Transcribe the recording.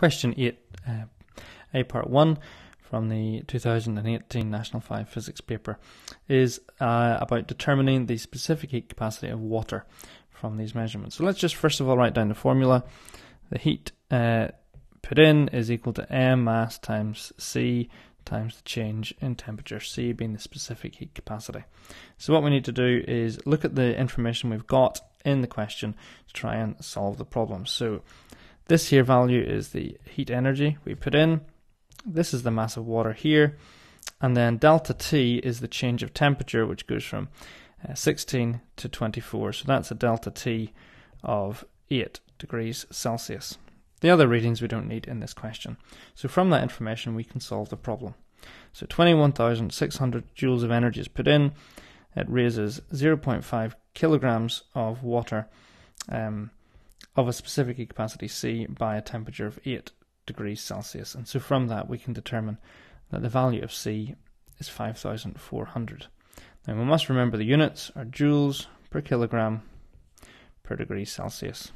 Question 8, uh, A Part 1 from the 2018 National 5 Physics paper is uh, about determining the specific heat capacity of water from these measurements. So let's just first of all write down the formula. The heat uh, put in is equal to m mass times c times the change in temperature, c being the specific heat capacity. So what we need to do is look at the information we've got in the question to try and solve the problem. So this here value is the heat energy we put in. This is the mass of water here. And then delta T is the change of temperature, which goes from uh, 16 to 24. So that's a delta T of 8 degrees Celsius. The other readings we don't need in this question. So from that information, we can solve the problem. So 21,600 joules of energy is put in. It raises 0.5 kilograms of water um, of a specific capacity C by a temperature of 8 degrees Celsius. And so from that we can determine that the value of C is 5,400. Now we must remember the units are joules per kilogram per degree Celsius.